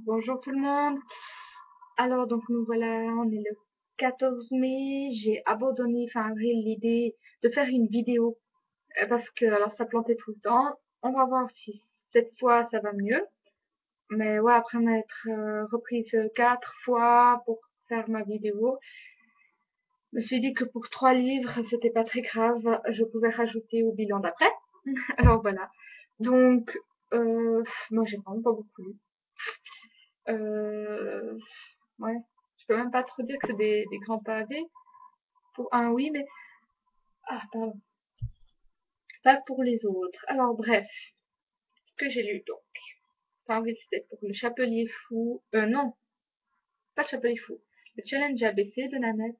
Bonjour tout le monde. Alors donc nous voilà, on est le 14 mai. J'ai abandonné fin avril l'idée de faire une vidéo euh, parce que alors ça plantait tout le temps. On va voir si cette fois ça va mieux. Mais ouais, après m'être euh, reprise quatre fois pour faire ma vidéo, je me suis dit que pour trois livres c'était pas très grave. Je pouvais rajouter au bilan d'après. alors voilà. Donc euh, moi j'ai vraiment pas beaucoup lu. Euh, ouais, je peux même pas trop dire que c'est des, des, grands pavés. Pour un oui, mais ah pardon, pas pour les autres. Alors bref, ce que j'ai lu donc. Enfin oui, c'était pour le Chapelier fou. Euh non, pas le Chapelier fou. Le Challenge ABC de Nanette.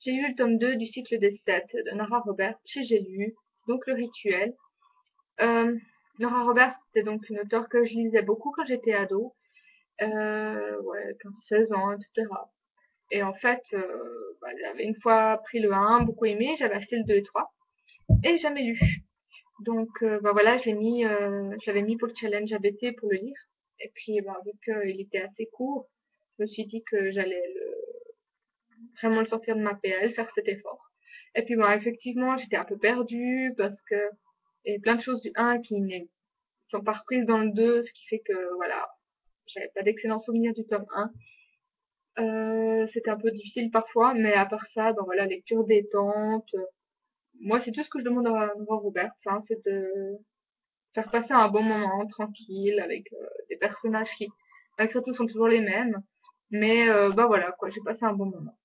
J'ai lu le tome 2 du cycle des 7 de Nora Roberts chez J'ai lu, donc le rituel. Euh, Nora Roberts, c'était donc une auteure que je lisais beaucoup quand j'étais ado euh, ouais, 15, 16 ans, etc. Et en fait, euh, bah, j'avais une fois pris le 1, beaucoup aimé, j'avais acheté le 2 et 3, et jamais lu. Donc, euh, bah voilà, je l'ai mis, euh, je l'avais mis pour le challenge ABC pour le lire. Et puis, bah, vu qu'il était assez court, je me suis dit que j'allais le, vraiment le sortir de ma PL, faire cet effort. Et puis, bah, effectivement, j'étais un peu perdue parce que il y a plein de choses du 1 qui sont pas reprises dans le 2, ce qui fait que, voilà, j'avais pas d'excellents souvenirs du tome 1. Euh, c'était un peu difficile parfois, mais à part ça, ben voilà, lecture détente. Moi, c'est tout ce que je demande à Nora Roberts, hein, c'est de faire passer un bon moment tranquille avec euh, des personnages qui, malgré tout, sont toujours les mêmes. Mais euh, bah voilà, quoi, j'ai passé un bon moment.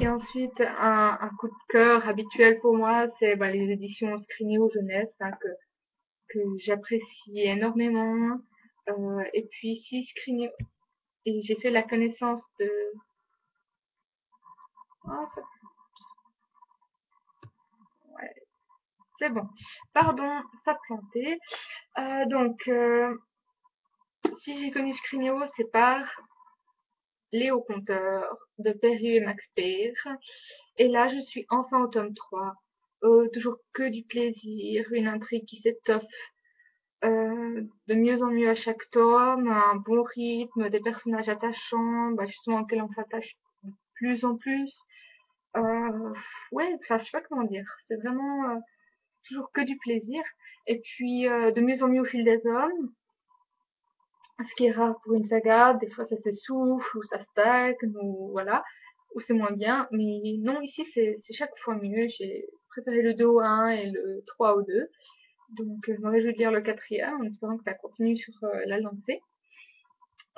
Et ensuite, un, coup de cœur habituel pour moi, c'est bah, les éditions Screenio Jeunesse, hein, que que j'apprécie énormément. Euh, et puis ici, Screen... et j'ai fait la connaissance de... Oh, ça... ouais. C'est bon. Pardon, ça plantait. Euh, donc, euh, si j'ai connu Screenio, c'est par Léo Conteur de Perru et Max Père. Et là, je suis enfin au tome 3. Euh, toujours que du plaisir, une intrigue qui s'étoffe euh, de mieux en mieux à chaque tome, un bon rythme, des personnages attachants, bah, justement auxquels on s'attache de plus en plus. Euh, ouais, ça, je sais pas comment dire. C'est vraiment toujours que du plaisir. Et puis de mieux en mieux au fil des hommes. Ce qui est rare pour une saga, des fois ça s'essouffle ou ça stagne ou voilà, ou c'est moins bien. Mais non, ici c'est chaque fois mieux. Préféré le 2 au 1 et le 3 au 2. Donc je me réjouis de lire le quatrième en espérant que ça continue sur euh, la lancée.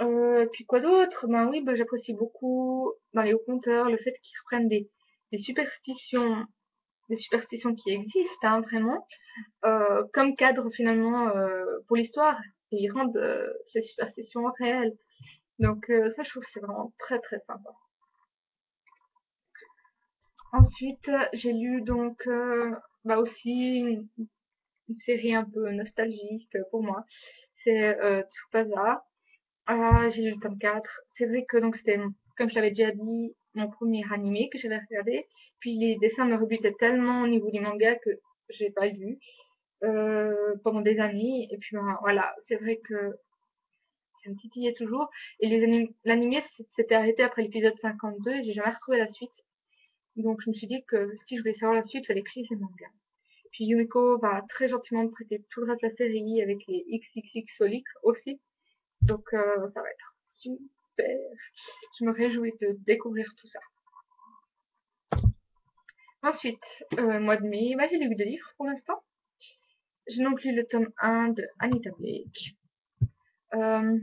Euh, puis quoi d'autre? Ben oui, ben, j'apprécie beaucoup dans les hauts compteurs le fait qu'ils reprennent des, superstitions des superstitions qui existent hein, vraiment euh, comme cadre finalement euh, pour l'histoire et ils rendent ces superstitions réelles. Donc ça je trouve que c'est vraiment très très sympa. Ensuite, j'ai lu donc euh, bah aussi une, série un peu nostalgique pour moi. C'est euh, Tsubasa. Euh, j'ai lu le tome 4. C'est vrai que donc c'était, comme je l'avais déjà dit, mon premier animé que j'avais regardé. Puis les dessins me rebutaient tellement au niveau du manga que j'ai pas lu euh, pendant des années. Et puis ben, voilà, c'est vrai que ça me titillait toujours. Et les l'animé s'était arrêté après l'épisode 52 et j'ai jamais retrouvé la suite. Donc je me suis dit que si je voulais savoir la suite, il fallait que je les mangas. Puis Yumiko va très gentiment me prêter tout le reste de la série avec les XXX Solic aussi. Donc euh, ça va être super. Je me réjouis de découvrir tout ça. Ensuite, euh, mois de mai, bah, j'ai lu deux livres pour l'instant. J'ai non plus le tome 1 de Anita Blake. Euh,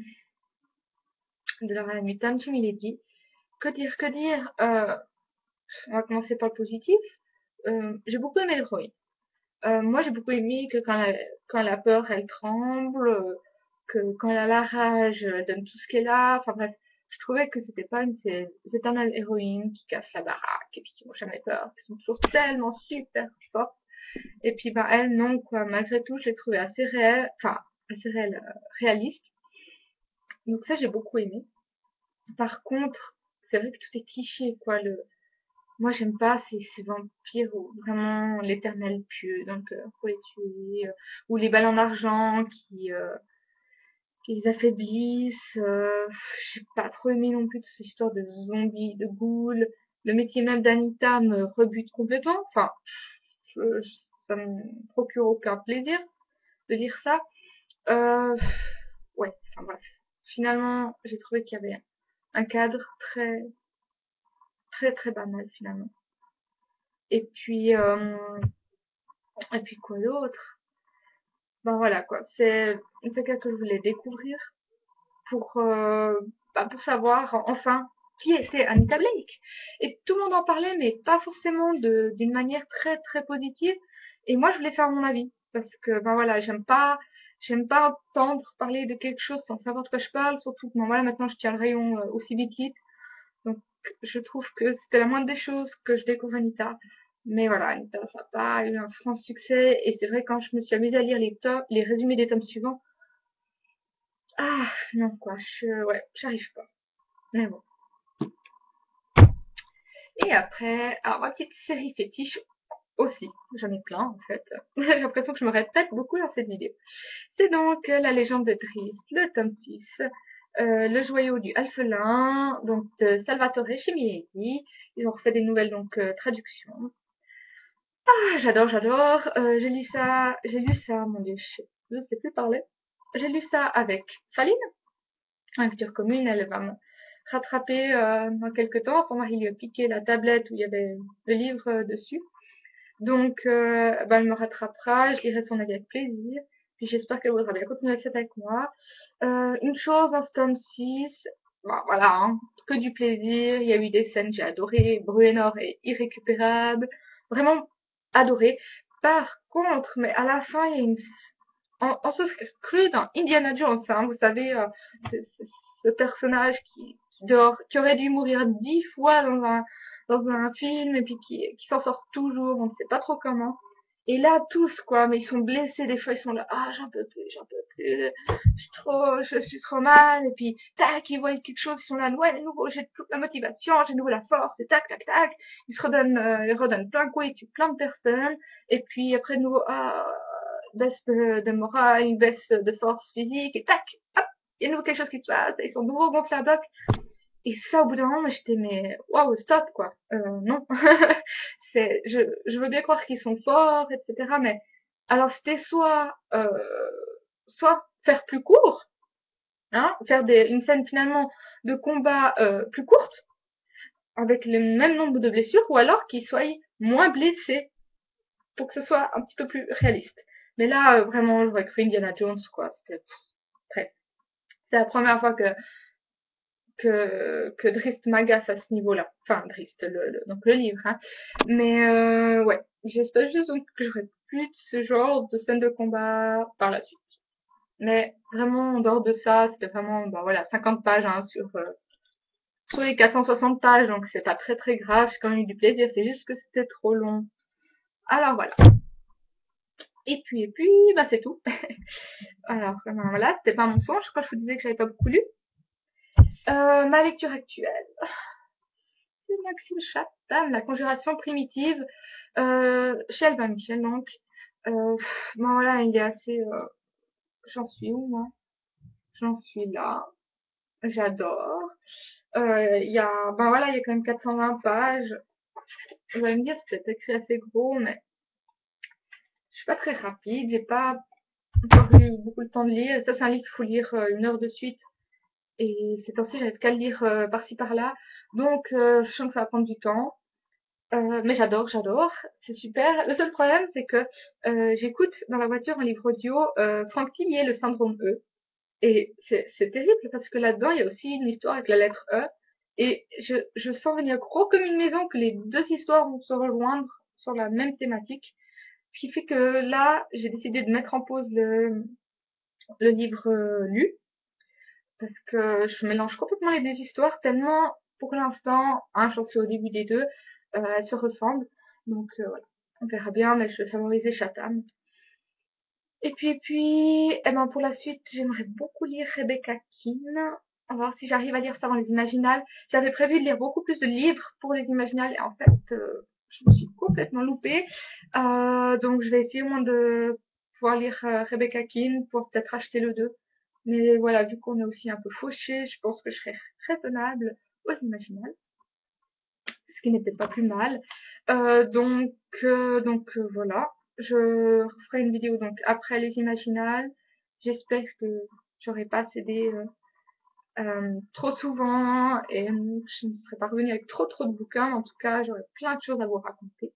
de la Reine Mutant, Jimmy Lady. Que dire, que dire euh, on va commencer par le positif. Euh, j'ai beaucoup aimé l'héroïne. Euh, moi, j'ai beaucoup aimé que quand elle, quand elle a peur, elle tremble, que quand elle a la rage, elle donne tout ce qu'elle a. Enfin bref, je trouvais que c'était pas une ces éternelles héroïnes qui cassent la baraque et puis qui n'ont jamais peur, qui sont toujours tellement super fortes. Et puis, bah, elle, non, quoi. Malgré tout, je l'ai trouvée assez réelle, enfin, assez réelle, euh, réaliste. Donc ça, j'ai beaucoup aimé. Par contre, c'est vrai que tout est cliché, quoi. Moi, j'aime pas ces, ces, vampires ou vraiment l'éternel pieux, donc euh, faut les tuer, euh, ou les balles en argent qui, euh, qui les affaiblissent. Euh, J'ai pas trop aimé non plus toutes ces histoires de zombies, de ghouls. Le métier même d'Anita me rebute complètement. Enfin, ça me procure aucun plaisir de dire ça. Euh, ouais, enfin bref. Finalement, j'ai trouvé qu'il y avait un cadre très, très, très banal finalement. Et puis, euh, et puis quoi d'autre? Ben voilà quoi, c'est saga que je voulais découvrir pour, euh, bah, pour savoir enfin qui était Anita Blake. Et tout le monde en parlait, mais pas forcément d'une manière très très positive. Et moi, je voulais faire mon avis parce que ben voilà, j'aime pas j'aime pas entendre parler de quelque chose sans savoir de quoi je parle, surtout que voilà, maintenant je tiens le rayon euh, aussi vite Donc je trouve que c'était la moindre des choses que je découvre Anita. Mais voilà, Anita, ça n'a pas eu un franc succès. Et c'est vrai, quand je me suis amusée à lire les, les résumés des tomes suivants, ah, non, quoi, je, ouais, j'arrive pas. Mais bon. Et après, alors ma petite série fétiche aussi, j'en ai plein en fait. J'ai l'impression que je me répète beaucoup dans cette vidéo. C'est donc La légende de Triste, le tome 6, euh, Le joyau du Alphelin, donc de Salvatore Chimieri. Ils ont refait des nouvelles donc euh, traductions. Ah, j'adore, j'adore. Euh, j'ai lu ça, j'ai lu ça, mon dieu, je sais plus parler. J'ai lu ça avec Faline, en future commune, elle va me rattraper euh, dans quelques temps. Son mari lui a piqué la tablette où il y avait le livre euh, dessus. Donc, euh, bah, elle me rattrapera, je lirai son avis avec plaisir. Puis j'espère qu'elle voudra bien continuer cette avec moi. Euh, une chose dans ce tome 6, bah, voilà, hein, que du plaisir. Il y a eu des scènes, j'ai adoré. Bruenor est irrécupérable. Vraiment adoré. Par contre, mais à la fin, il y a une... On, se cru dans Indiana Jones, hein, vous savez, euh, ce, personnage qui, qui, dort, qui aurait dû mourir dix fois dans un, dans un film et puis qui, qui s'en sort toujours, on ne sait pas trop comment. Et là, tous, quoi, mais ils sont blessés, des fois, ils sont là, ah, j'en peux plus, j'en peux plus, je suis trop, je suis trop mal, et puis, tac, ils voient quelque chose, ils sont là, ouais, nouveau, j'ai toute la motivation, j'ai nouveau la force, et tac, tac, tac, ils se redonnent, euh, ils redonnent plein de coups, ils tuent plein de personnes, et puis, après, de nouveau, ah, baisse de, morale, baisse de force physique, et tac, hop, il y a nouveau quelque chose qui se passe, ils sont de nouveau gonflés à bloc, et ça, au bout d'un moment, j'étais, mais, waouh, stop, quoi. Euh, non. je, je veux bien croire qu'ils sont forts, etc. Mais, alors, c'était soit, euh, soit faire plus court, hein, faire une scène finalement de combat euh, plus courte, avec le même nombre de blessures, ou alors qu'ils soient moins blessés, pour que ce soit un petit peu plus réaliste. Mais là, euh, vraiment, j'aurais cru Indiana Jones, quoi. C'est la première fois que que, que Drist m'agace à ce niveau-là. Enfin, Drist, le, donc le livre. Hein. Mais euh, ouais, j'espère juste que j'aurai plus de ce genre de scène de combat par la suite. Mais vraiment, en dehors de ça, c'était vraiment, bah voilà, 50 pages hein, sur, euh, sur les 460 pages, donc c'est pas très très grave, j'ai quand même eu du plaisir, c'est juste que c'était trop long. Alors voilà. Et puis, et puis, bah c'est tout. Alors, voilà, c'était pas mon son, je crois que je vous disais que j'avais pas beaucoup lu. Euh, ma lecture actuelle. C'est Maxime Chatham, La conjuration primitive, euh, Albin Michel, donc. Euh, voilà, il est assez... Euh, j'en suis où, moi? J'en suis là. J'adore. Euh, il y a... Ben voilà, il y a quand même 420 pages. Vous allez me dire, c'est écrit assez gros, mais... Je suis pas très rapide, j'ai pas eu beaucoup de temps de lire. Ça, c'est un livre qu'il faut lire une heure de suite et c'est ainsi, j'arrive qu'à le lire euh, par-ci par-là. Donc, euh, je sens que ça va prendre du temps. Euh, mais j'adore, j'adore, c'est super. Le seul problème, c'est que j'écoute dans la voiture un livre audio Franck Tillier, le syndrome E. Et c'est terrible parce que là-dedans, il y a aussi une histoire avec la lettre E. Et je, je sens venir gros comme une maison que les deux histoires vont se rejoindre sur la même thématique. Ce qui fait que là, j'ai décidé de mettre en pause le, le livre lu parce que je mélange complètement les deux histoires tellement pour l'instant, hein, j'en suis au début des deux, euh, elles se ressemblent. Donc euh, voilà, on verra bien, mais je vais favoriser Chatham. Et puis, et puis, eh ben, pour la suite, j'aimerais beaucoup lire Rebecca Keane. On va voir si j'arrive à lire ça dans les imaginales. J'avais prévu de lire beaucoup plus de livres pour les imaginales et en fait, euh, je me suis complètement loupée. donc je vais essayer au moins de pouvoir lire Rebecca Keane pour peut-être acheter le 2 Mais voilà, vu qu'on est aussi un peu fauché, je pense que je serai raisonnable aux imaginales. Ce qui n'était pas plus mal. Euh, donc, euh, donc euh, voilà. Je ferai une vidéo donc après les imaginales. J'espère que j'aurai pas cédé trop souvent et je ne serai pas revenue avec trop trop de bouquins. En tout cas, j'aurai plein de choses à vous raconter.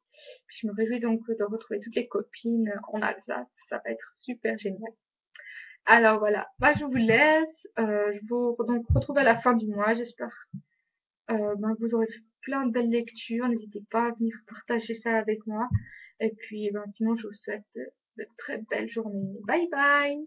je me réjouis donc de retrouver toutes les copines en Alsace. Ça va être super génial. Alors voilà, moi je vous laisse. Euh, je vous retrouve à la fin du mois. J'espère euh, ben, vous aurez fait plein de belles lectures. N'hésitez pas à venir partager ça avec moi. Et puis ben, sinon je vous souhaite de très belles journées. Bye bye